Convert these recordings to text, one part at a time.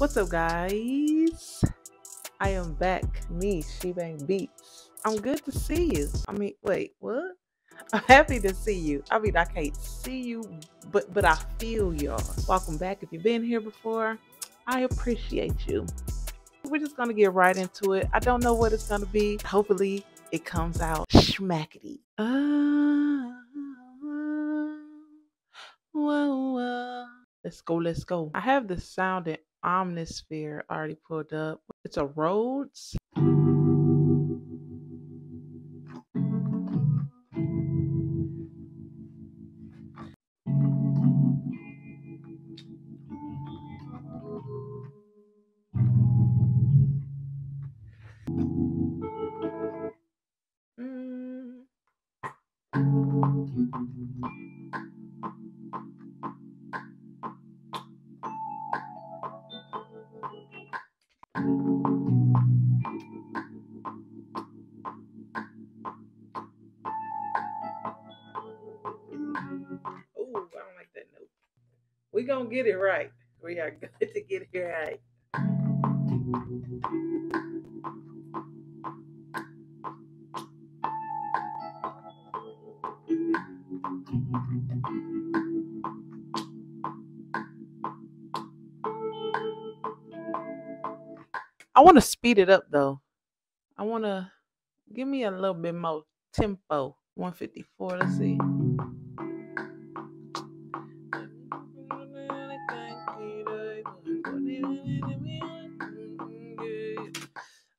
What's up, guys? I am back, me, Shebangg Beatz. I'm good to see you. I mean, wait, what? I'm happy to see you. I mean, I can't see you, but but I feel y'all. Welcome back. If you've been here before, I appreciate you. We're just gonna get right into it. I don't know what it's gonna be. Hopefully, it comes out schmackety. Ah, whoa, whoa. Let's go, let's go. I have the sound in Omnisphere already pulled up. It's a Rhodes. Ooh, I don't like that note. We gonna get it right. We are good to get it right. I want to speed it up though. I want to give me a little bit more tempo. 154. Let's see.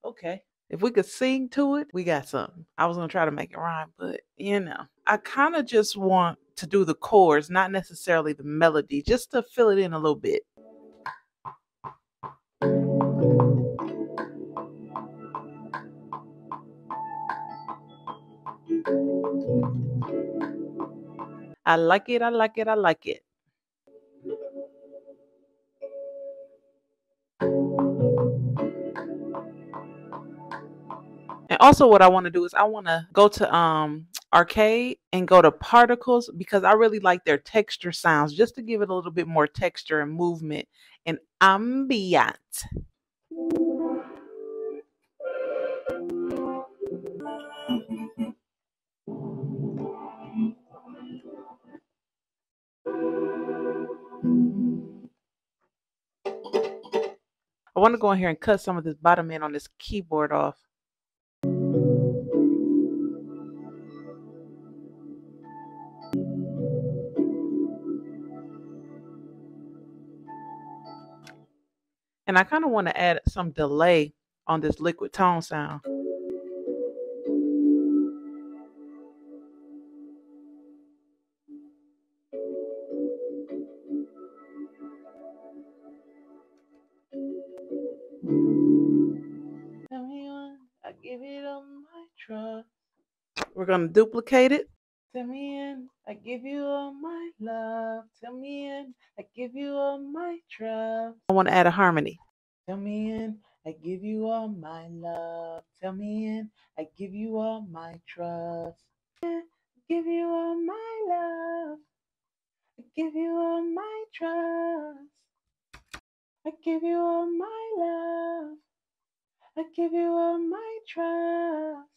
Okay. If we could sing to it, we got something. I was going to try to make it rhyme, but you know, I kind of just want to do the chords, not necessarily the melody, just to fill it in a little bit. I like it, I like it, I like it. And also what I want to do is I want to go to um arcade and go to particles because I really like their texture sounds just to give it a little bit more texture and movement and ambient. I want to go in here and cut some of this bottom end on this keyboard off. And I kind of want to add some delay on this liquid tone sound. We're gonna duplicate it. Tell me in, I give you all my love. Tell me in, I give you all my trust. I want to add a harmony. Tell me in, I give you all my love. Tell me in, I give you all my trust. Yeah, give you all my love. I give you all my trust. I give you all my love. I give you all my trust.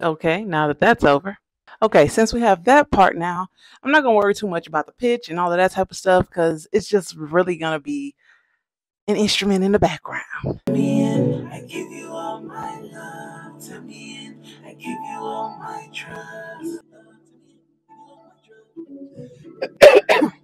Okay, now that that's over. Okay, since we have that part now, I'm not gonna worry too much about the pitch and all of that type of stuff because it's just really gonna be an instrument in the background. Me in, I give you all my love. To me in, I give you all my trust.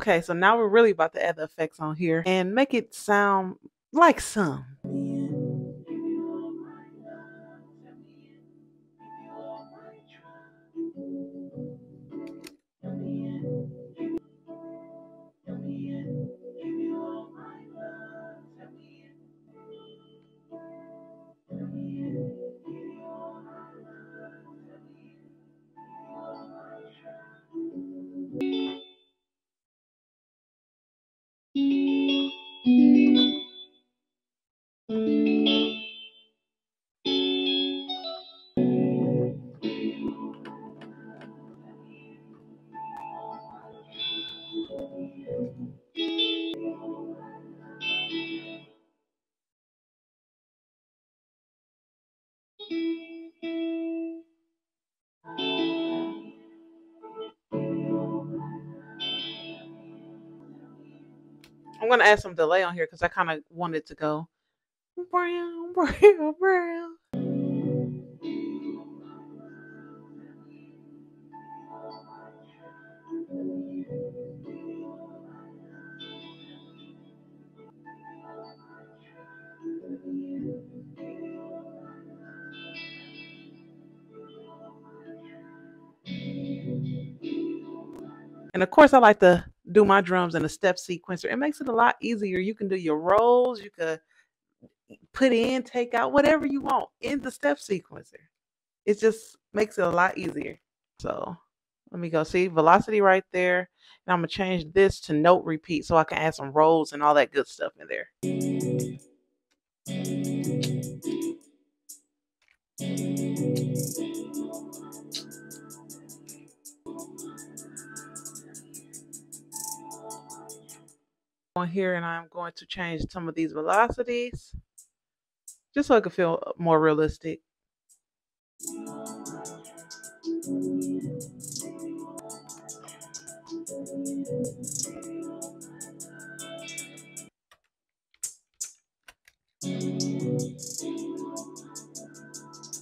Okay, so now we're really about to add the effects on here and make it sound like some. Gonna add some delay on here because I kind of wanted to go brown, brown, brown. And of course, I like to do my drums in a step sequencer. It makes it a lot easier. You can do your rolls, you could put in, take out, whatever you want in the step sequencer. It just makes it a lot easier. So let me go see velocity right there. And I'm to change this to note repeat so I can add some rolls and all that good stuff in there. On here and I'm going to change some of these velocities just so it can feel more realistic.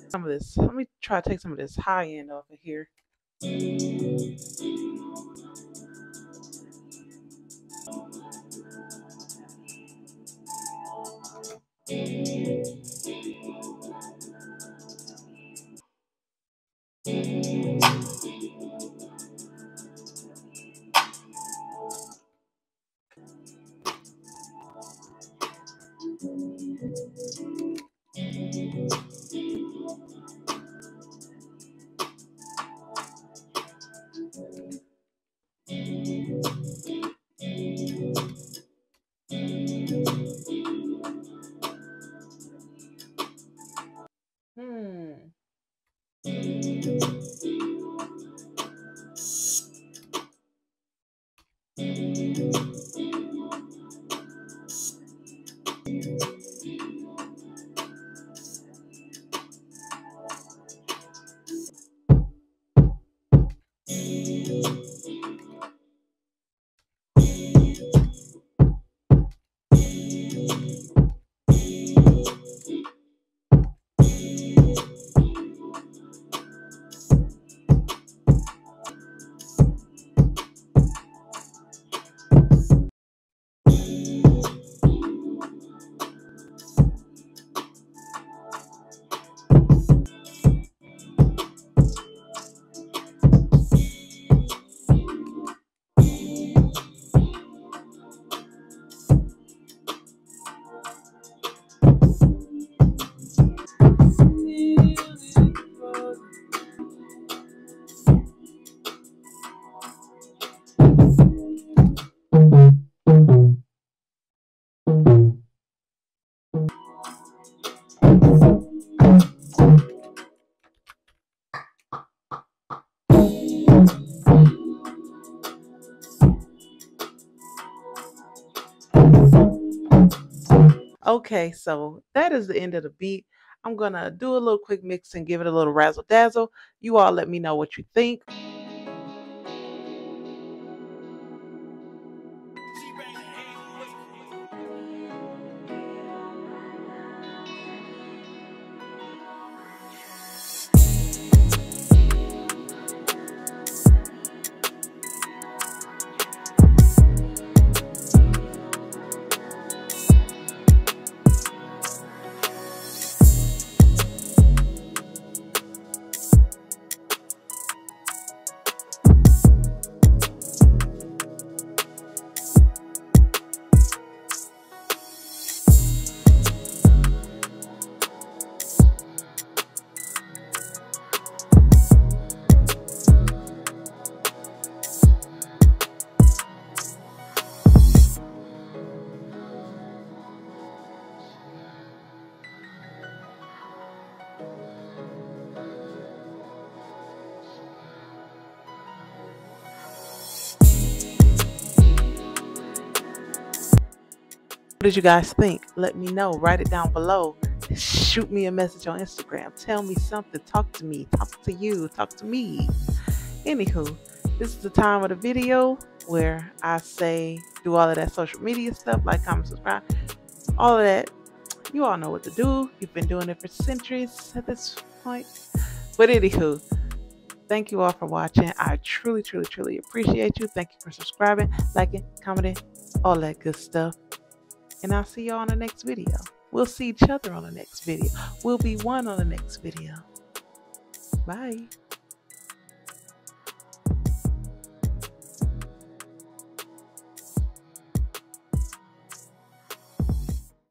Some of this, let me try to take some of this high end off of here. Okay, so that is the end of the beat. I'm gonna do a little quick mix and give it a little razzle dazzle. You all let me know what you think. Did you guys think? Let me know. Write it down below. Shoot me a message on Instagram. Tell me something. Talk to me. Talk to you. Talk to me. Anywho, this is the time of the video. where I say do all of that social media stuff, like, comment, subscribe, all of that. You all know what to do. You've been doing it for centuries at this point. But anywho, thank you all for watching. I truly, truly, truly appreciate you. Thank you for subscribing, liking, commenting, all that good stuff. And I'll see y'all on the next video. We'll see each other on the next video. We'll be one on the next video. Bye.